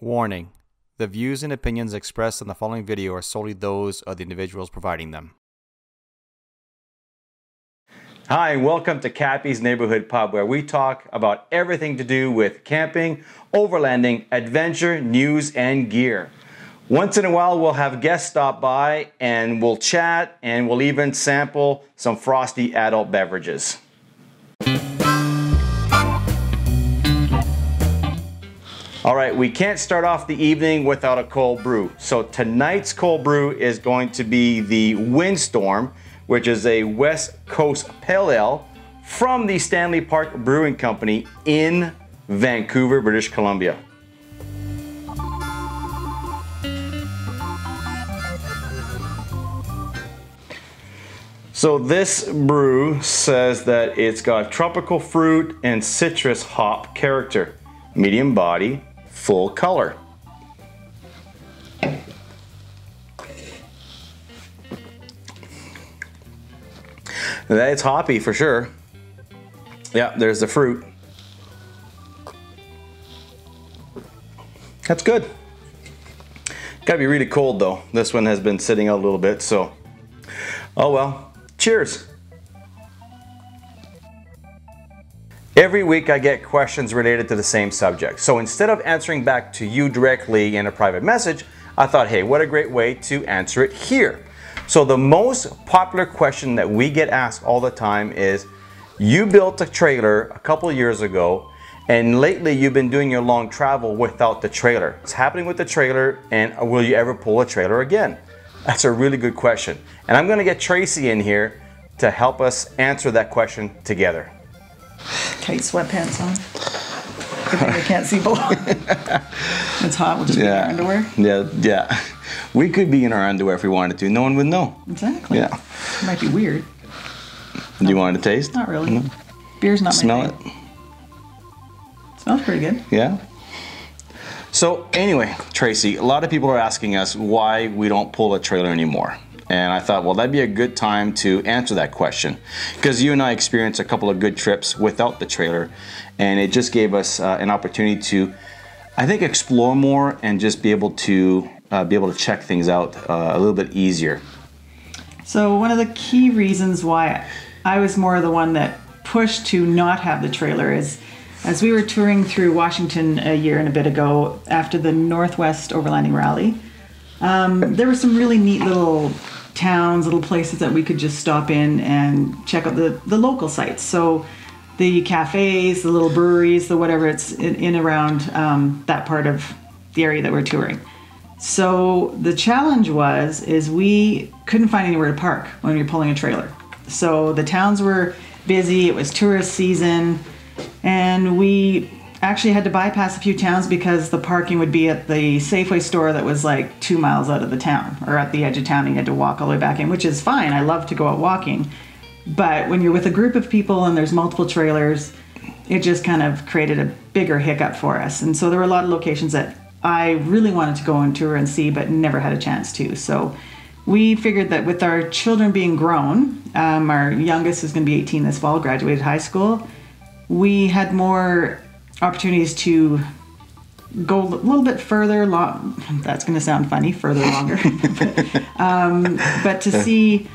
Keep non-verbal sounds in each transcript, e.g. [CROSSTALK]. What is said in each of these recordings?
Warning The views and opinions expressed in the following video are solely those of the individuals providing them. Hi, and welcome to Cappy's Neighborhood Pub, where we talk about everything to do with camping, overlanding, adventure, news, and gear. Once in a while, we'll have guests stop by and we'll chat and we'll even sample some frosty adult beverages. All right, we can't start off the evening without a cold brew. So tonight's cold brew is going to be the Windstorm, which is a West Coast Pale Ale from the Stanley Park Brewing Company in Vancouver, British Columbia. So this brew says that it's got tropical fruit and citrus hop character, medium body, full color. It's hoppy for sure. Yeah, there's the fruit. That's good. Gotta be really cold though. This one has been sitting out a little bit, so. Oh well. Cheers. Every week I get questions related to the same subject. So instead of answering back to you directly in a private message, I thought, hey, what a great way to answer it here. So the most popular question that we get asked all the time is, you built a trailer a couple years ago and lately you've been doing your long travel without the trailer. What's happening with the trailer and will you ever pull a trailer again? That's a really good question. And I'm gonna get Tracy in here to help us answer that question together tight sweatpants on. Thing can't see below. [LAUGHS] it's hot. We'll just yeah. be in our underwear. Yeah, yeah. We could be in our underwear if we wanted to. No one would know. Exactly. Yeah. It might be weird. Do you want to taste? Not really. No. Beer's not Smell it. Smells pretty good. Yeah. So anyway, Tracy, a lot of people are asking us why we don't pull a trailer anymore. And I thought, well, that'd be a good time to answer that question. Because you and I experienced a couple of good trips without the trailer, and it just gave us uh, an opportunity to, I think, explore more and just be able to uh, be able to check things out uh, a little bit easier. So one of the key reasons why I was more the one that pushed to not have the trailer is as we were touring through Washington a year and a bit ago after the Northwest Overlanding Rally, um, there were some really neat little towns, little places that we could just stop in and check out the, the local sites. So the cafes, the little breweries, the whatever it's in, in around um, that part of the area that we're touring. So the challenge was is we couldn't find anywhere to park when we were pulling a trailer. So the towns were busy, it was tourist season, and we actually had to bypass a few towns because the parking would be at the Safeway store that was like two miles out of the town or at the edge of town. And you had to walk all the way back in, which is fine. I love to go out walking. But when you're with a group of people and there's multiple trailers, it just kind of created a bigger hiccup for us. And so there were a lot of locations that I really wanted to go on tour and see, but never had a chance to. So we figured that with our children being grown, um, our youngest is going to be 18 this fall, graduated high school, we had more opportunities to go a little bit further. Long, that's going to sound funny, further [LAUGHS] longer. but, [LAUGHS] um, but to see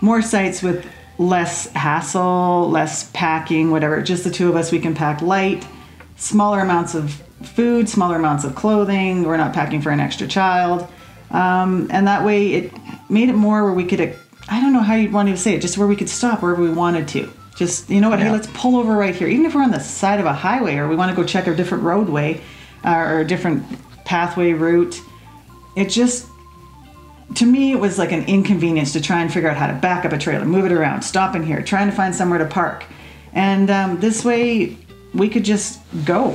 more sites with less hassle, less packing, whatever. Just the two of us, we can pack light, smaller amounts of food, smaller amounts of clothing. We're not packing for an extra child. Um, and that way it made it more where we could, I don't know how you'd want to say it, just where we could stop wherever we wanted to. Just, you know what, yeah. hey, let's pull over right here. Even if we're on the side of a highway or we want to go check a different roadway uh, or a different pathway route, it just, to me, it was like an inconvenience to try and figure out how to back up a trailer, move it around, stop in here, trying to find somewhere to park. And um, this way, we could just go.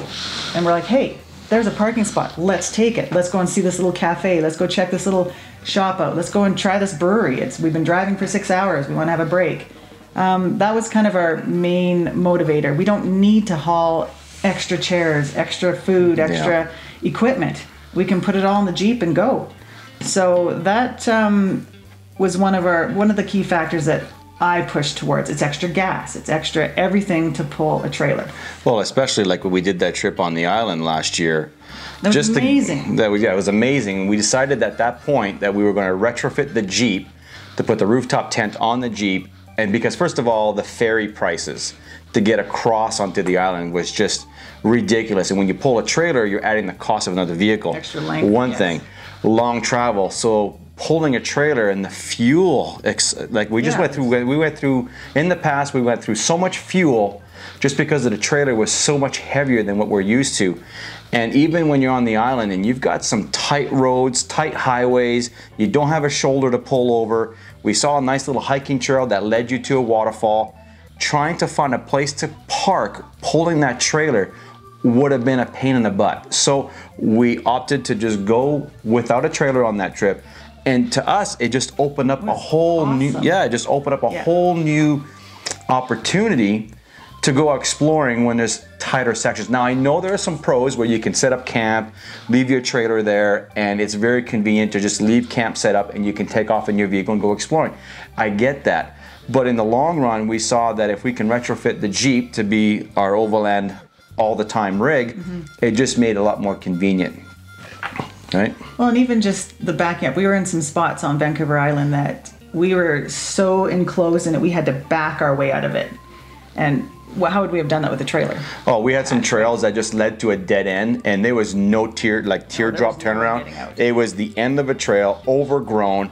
And we're like, hey, there's a parking spot. Let's take it. Let's go and see this little cafe. Let's go check this little shop out. Let's go and try this brewery. It's we've been driving for six hours. We want to have a break um, that was kind of our main motivator. We don't need to haul extra chairs, extra food, extra yeah. equipment. We can put it all in the Jeep and go. So that um, was one of our one of the key factors that I push towards. It's extra gas, it's extra everything to pull a trailer. Well, especially like when we did that trip on the island last year. That was to- amazing. that was yeah, it was amazing. We decided at that point that we were going to retrofit the Jeep to put the rooftop tent on the Jeep, and because first of all, the ferry prices to get across onto the island was just ridiculous. And when you pull a trailer, you're adding the cost of another vehicle. Extra length, One yes. thing, long travel. So pulling a trailer and the fuel, like we just Yeah, went through. We went through in the past. We went through so much fuel just because of the trailer was so much heavier than what we're used to. And even when you're on the island and you've got some tight roads, tight highways, you don't have a shoulder to pull over. We saw a nice little hiking trail that led you to a waterfall. Trying to find a place to park, pulling that trailer would have been a pain in the butt. So we opted to just go without a trailer on that trip. And to us, it just opened up a whole new, yeah, it just opened up a Yeah. whole new opportunity to go exploring when there's tighter sections. Now I know there are some pros where you can set up camp, leave your trailer there, and it's very convenient to just leave camp set up and you can take off in your vehicle and go exploring. I get that. But in the long run, we saw that if we can retrofit the Jeep to be our overland all the time rig, mm-hmm. it just made it a lot more convenient. Right? Well, and even just the back up, we were in some spots on Vancouver Island that we were so enclosed in it, we had to back our way out of it. And well, how would we have done that with a trailer? Oh, we had some trails that just led to a dead end, and there was no tear like teardrop no turnaround. It was the end of a trail, overgrown.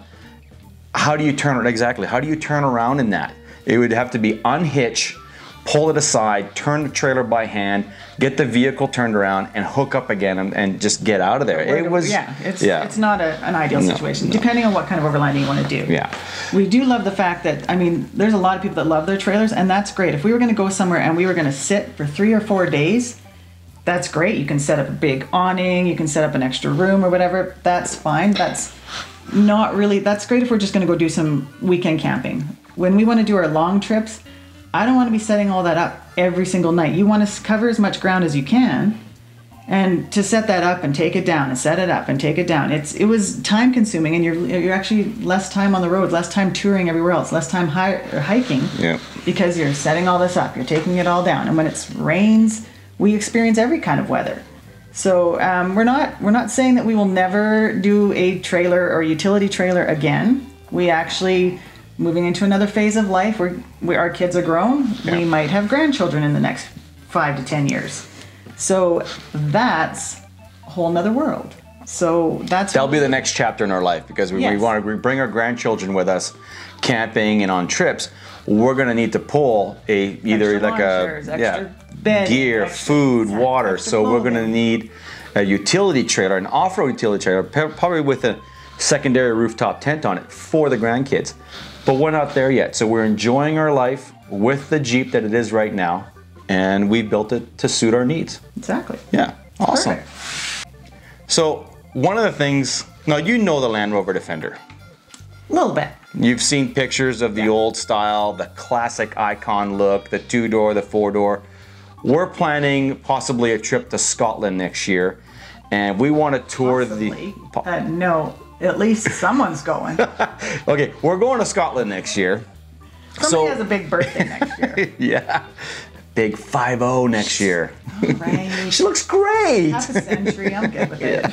How do you turn it exactly? How do you turn around in that? It would have to be unhitch, pull it aside, turn the trailer by hand, get the vehicle turned around, and hook up again, and, and just get out of there. It was yeah, it's yeah. it's not a, an ideal No, situation, no. depending on what kind of overlanding you want to do. Yeah. We do love the fact that I mean, there's a lot of people that love their trailers, and that's great. If we were going to go somewhere and we were going to sit for three or four days, that's great. You can set up a big awning, you can set up an extra room or whatever. That's fine. That's not really. That's great if we're just going to go do some weekend camping. When we want to do our long trips, I don't want to be setting all that up every single night. You want to cover as much ground as you can and to set that up and take it down and set it up and take it down it's it was time consuming and you're you're actually less time on the road less time touring everywhere else less time hi- hiking Yeah. because you're setting all this up you're taking it all down and when it rains we experience every kind of weather so um, we're not we're not saying that we will never do a trailer or utility trailer again we actually moving into another phase of life where we, our kids are grown we might have grandchildren in the next five to ten years so that's a whole nother world. So that's That'll be the next chapter in our life because we, we want to bring our grandchildren with us, camping and on trips. We're gonna need to pull a either Extra like a yeah bedding, gear, extra- food, water. So we're gonna need a utility trailer, an off-road utility trailer, probably with a secondary rooftop tent on it for the grandkids. But we're not there yet. So we're enjoying our life with the Jeep that it is right now, and we built it to suit our needs. exactly. Yeah, awesome. Perfect. So one of the things now you know the Land Rover Defender. A little bit. You've seen pictures of the old style, the classic icon look, the two door, the four door. We're planning possibly a trip to Scotland next year, and we want to tour Possibly. the. Uh, no, at least someone's going. [LAUGHS] Okay, we're going to Scotland next year. Somebody So- has a big birthday next year. [LAUGHS] Yeah, big five zero next year. right. [LAUGHS] She looks great. Half a century. I'm good with it.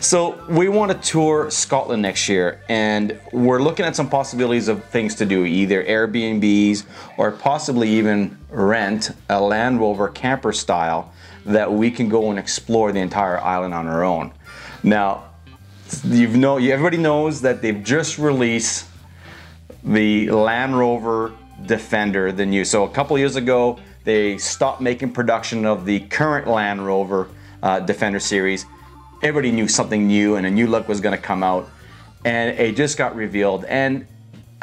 So we want to tour Scotland next year, and we're looking at some possibilities of things to do, either Airbnbs or possibly even rent a Land Rover camper style that we can go and explore the entire island on our own. Now, you've know everybody knows that they've just released the Land Rover Defender, the new. So a couple years ago, they stopped making production of the current Land Rover uh, Defender series. Everybody knew something new and a new look was going to come out, and it just got revealed, and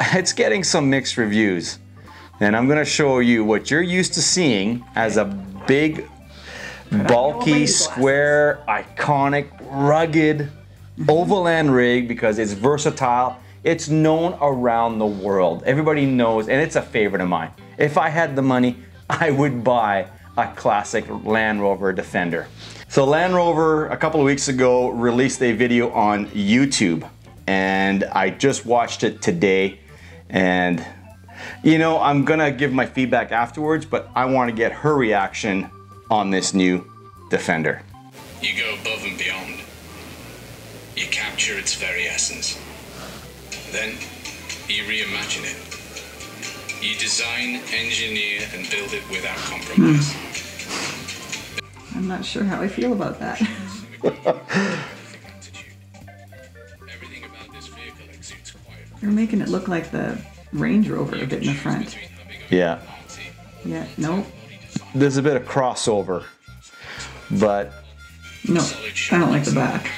[LAUGHS] it's getting some mixed reviews. And I'm going to show you what you're used to seeing as a big, bulky, square, iconic, rugged overland rig because it's versatile. It's known around the world. Everybody knows, and it's a favorite of mine. If I had the money, [LAUGHS] I would buy a classic Land Rover Defender. So Land Rover, a couple of weeks ago, released a video on YouTube, and I just watched it today, and You know, I'm gonna give my feedback afterwards, but I want to get her reaction on this new Defender. You go above and beyond. You capture its very essence. Then you reimagine it. You design, engineer, and build it without compromise. Hmm. I'm not sure how I feel about that. Everything about this vehicle exudes quiet. You're making it look like the Range Rover a bit in the front. Yeah, Yeah, no, there's a bit of crossover, but no, I don't like the back.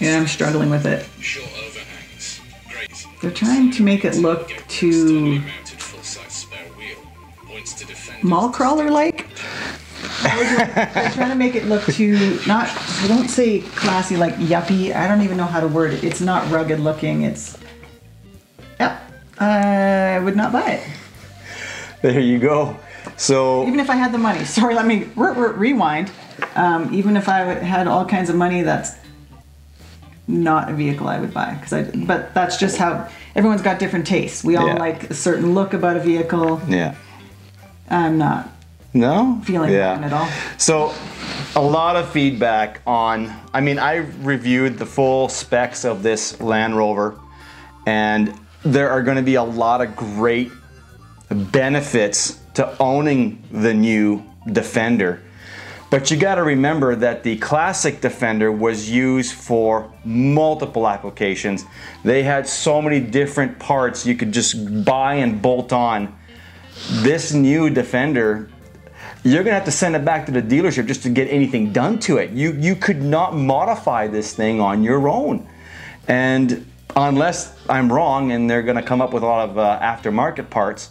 Yeah, I'm struggling with it. Short overhangs. Great. They're trying to make it look too mounted full-size spare wheel points to defend mall crawler like. They're trying to make it look too not. I don't say classy like yuppie. I don't even know how to word it. It's not rugged looking. It's. Yep. I would not buy it. there you go. So Even if I had the money. [LAUGHS] Sorry, let me re- re- rewind. Um, even if I had all kinds of money, that's not a vehicle I would buy. Cause I, but that's just how everyone's got different tastes. We all Yeah. like a certain look about a vehicle. yeah, I'm not no, feeling yeah. that at all. So, a lot of feedback on. I mean, I reviewed the full specs of this Land Rover, and there are going to be a lot of great benefits to owning the new Defender. But you got to remember that the classic Defender was used for multiple applications. They had so many different parts you could just buy and bolt on. This new Defender you're gonna have to send it back to the dealership just to get anything done to it. You you could not modify this thing on your own, and unless I'm wrong, and they're gonna come up with a lot of uh, aftermarket parts,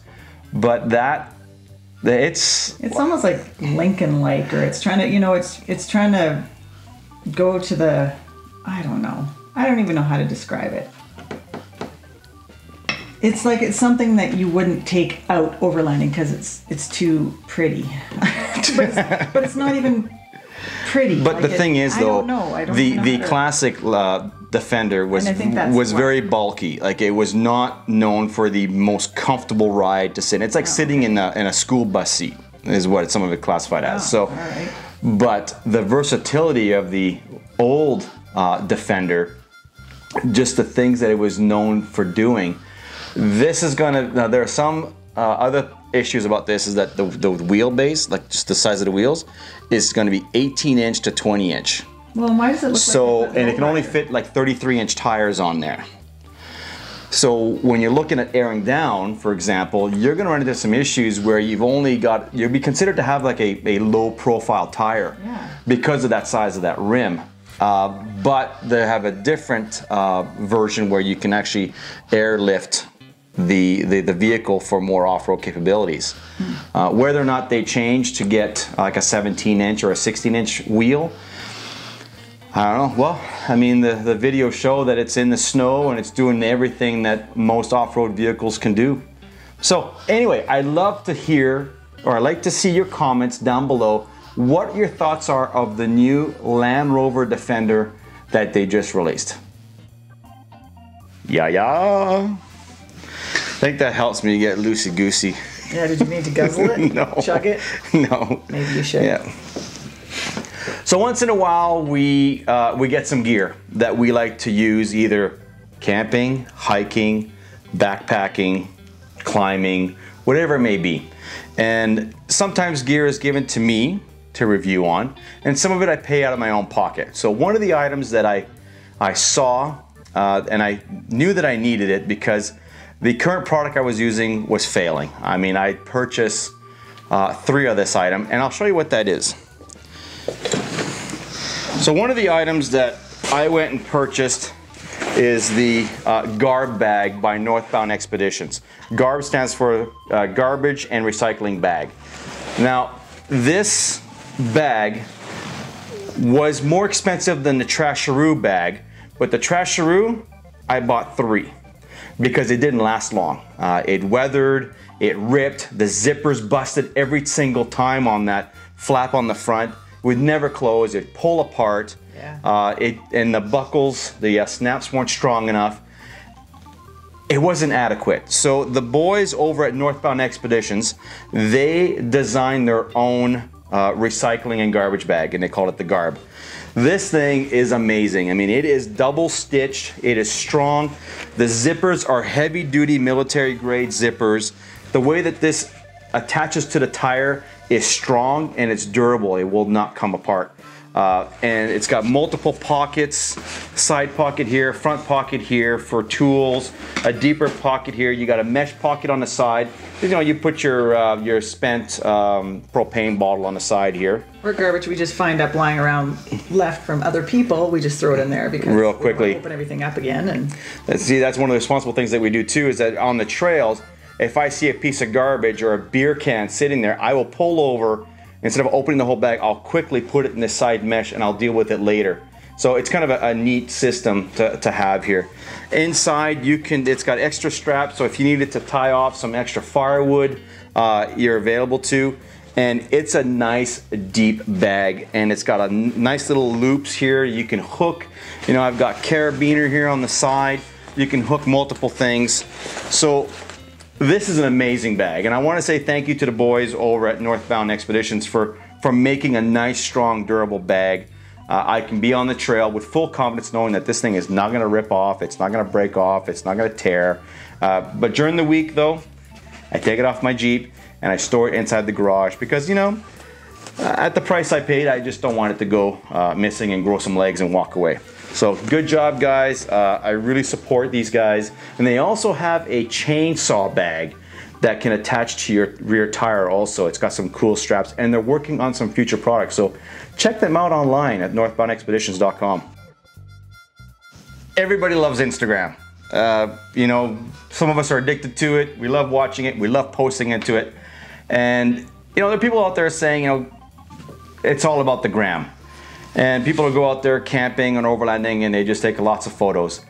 but that it's It's almost like Lincoln like, or it's trying to, you know, it's it's trying to go to the, I don't know, I don't even know how to describe it. It's like it's something that you wouldn't take out overlanding because it's it's too pretty, [LAUGHS] but, it's, but it's not even pretty. But Like the it- thing is, though, don't know. I don't the the classic uh, Defender was And I think that's was very bulky. Like it was not known for the most comfortable ride to sit. in. It's like sitting in a in a school bus seat is what some of it classified as. Oh, so, right. but the versatility of the old uh, Defender, just the things that it was known for doing. This is gonna. Now there are some uh, other issues about this. Is that the the wheelbase, like just the size of the wheels, is going to be 18 inch to 20 inch. Well, why does it look So, like? and it can only fit like 33 inch tires on there. So when you're looking at airing down, for example, you're gonna run into some issues where you've only got, you'll be considered to have like a, a low profile tire Yeah. because of that size of that rim. Uh, but they have a different uh, version where you can actually airlift the, the, the vehicle for more off-road capabilities. Uh, whether or not they change to get like a 17 inch or a 16 inch wheel, I don't know. Well, I mean, the, the video show that it's in the snow and it's doing everything that most off-road vehicles can do. So anyway, I love to hear, or I like to see your comments down below, what your thoughts are of the new Land Rover Defender that they just released. Yeah, yeah. I think that helps me get loosey-goosey. Yeah, did you need to guzzle it? [LAUGHS] No. Chug it? no. Maybe you should. Yeah. So once in a while, we uh, we get some gear that we like to use either camping, hiking, backpacking, climbing, whatever it may be. And sometimes gear is given to me to review on, and some of it I pay out of my own pocket. So one of the items that I I saw uh, and I knew that I needed it because the current product I was using was failing. I mean, I purchased uh, three of this item, and I'll show you what that is. So one of the items that I went and purchased is the uh, Garb bag by Northbound Expeditions. Garb stands for uh, garbage and recycling bag. Now, this bag was more expensive than the Trasharoo bag, but the Trasharoo, I bought three because it didn't last long. Uh, it weathered, it ripped, the zippers busted every single time on that flap on the front. Would never close, it'd pull apart. Yeah. Uh, it and the buckles, the uh, snaps weren't strong enough. it wasn't adequate. So the boys over at Northbound Expeditions, they designed their own uh, recycling and garbage bag, and they call it the Garb. This thing is amazing. I mean, it is double stitched. It is strong. The zippers are heavy duty military grade zippers. The way that this attaches to the tire is strong and it's durable. It will not come apart. Uh, and it's got multiple pockets, side pocket here, front pocket here for tools, a deeper pocket here. You got a mesh pocket on the side. You know, you put your uh, your spent um, propane bottle on the side here. Or garbage we just find up lying around left from other people, we just throw it in there because Real we quickly. open everything up again and And See, that's one of the responsible things that we do too. Is that on the trails, if I see a piece of garbage or a beer can sitting there, I will pull over instead of opening the whole bag. I'll quickly put it in the side mesh and I'll deal with it later. So it's kind of a, a neat system to, to have here. Inside, you can. It's got extra straps, so if you needed to tie off some extra firewood, uh, you're available to. And it's a nice deep bag, and it's got a nice little loops here. You can hook. You know, I've got carabiner here on the side. You can hook multiple things. So this is an amazing bag, and I want to say thank you to the boys over at Northbound Expeditions for for making a nice, strong, durable bag. Uh, I can be on the trail with full confidence, knowing that this thing is not going to rip off, it's not going to break off, it's not going to tear. Uh, but during the week, though, I take it off my Jeep and I store it inside the garage because you know, at the price I paid, I just don't want it to go uh, missing and grow some legs and walk away. So good job, guys. Uh, I really support these guys, and they also have a chainsaw bag that can attach to your rear tire. Also, it's got some cool straps, and they're working on some future products. So check them out online at northboundexpeditions.com. Everybody loves Instagram. Uh, you know, some of us are addicted to it. We love watching it. We love posting into it. And you know, there are people out there saying, you know, it's all about the gram. And people will go out there camping and overlanding and they just take lots of photos.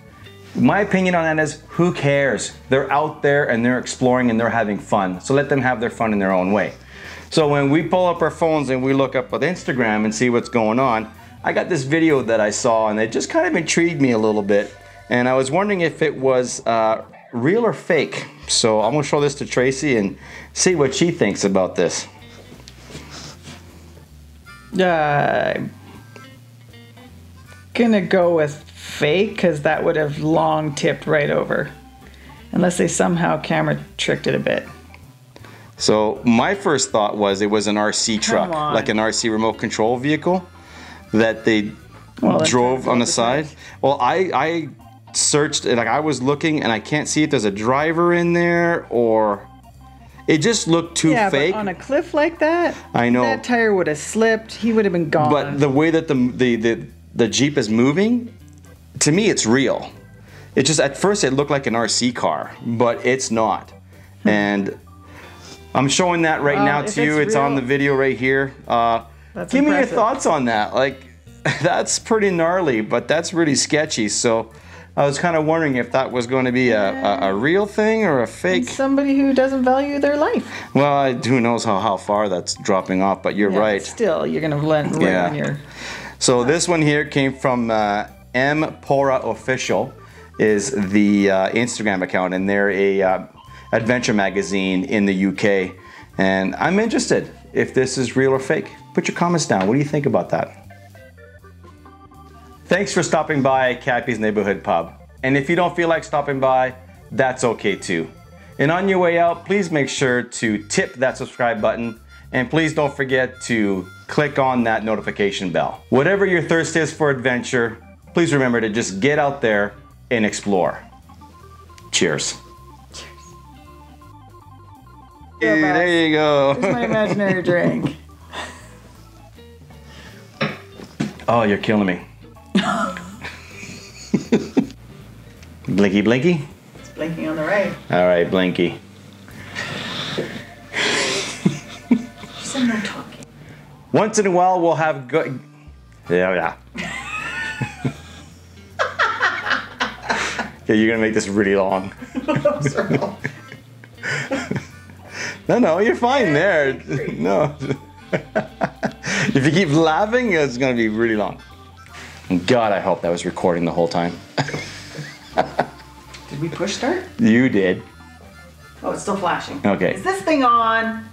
My opinion on that is who cares? They're out there and they're exploring and they're having fun. So let them have their fun in their own way. So when we pull up our phones and we look up with Instagram and see what's going on, I got this video that I saw and it just kind of intrigued me a little bit. And I was wondering if it was uh, real or fake. So I'm gonna show this to Tracy and see what she thinks about this. Uh, I'm gonna go with fake because that would have long tipped right over. Unless they somehow camera tricked it a bit. So my first thought was it was an RC truck, like an RC remote control vehicle that they Well, drove on the side. it Well, I I searched like I was looking and I can't see if there's a driver in there or it just looked too Yeah, fake. but on a cliff like that, I know. that tire would have slipped. He would have been gone. But the way that the, the the the Jeep is moving, to me, it's real. It just at first it looked like an RC car, but it's not. And I'm showing that right Well, now to you. it's It's on the video right here. Uh, That's give me your thoughts on that. Like, [LAUGHS] that's pretty gnarly, but that's really sketchy. So. I was kind of wondering if that was going to be a, a, a real thing or a fake. somebody who doesn't value their life. Well, I, who knows how, how far that's dropping off, but you're Yeah, right. Still, you're gonna learn right Yeah. on your. So this one here came from uh, M Pora Official, is the uh, Instagram account, and they're a uh, adventure magazine in the UK. And I'm interested if this is real or fake. Put your comments down. What do you think about that? Thanks for stopping by Cappy's Neighborhood Pub. And if you don't feel like stopping by, that's okay too. And on your way out, please make sure to tip that subscribe button and please don't forget to click on that notification bell. Whatever your thirst is for adventure, please remember to just get out there and explore. Cheers. Cheers. Hey, there you go. My imaginary [LAUGHS] drink. Oh, you're killing me. Blinky, blinky. It's blinking on the right. All right, blinky. Some no talking. Once in a while, we'll have good. Yeah, yeah. [LAUGHS] okay, you're gonna make this really long. [LAUGHS] no, no, you're fine there. [LAUGHS] No. if you keep laughing, it's gonna be really long. God, I hope that was recording the whole time. Did we push start? You did. Oh, it's still flashing. Okay. Is this thing on?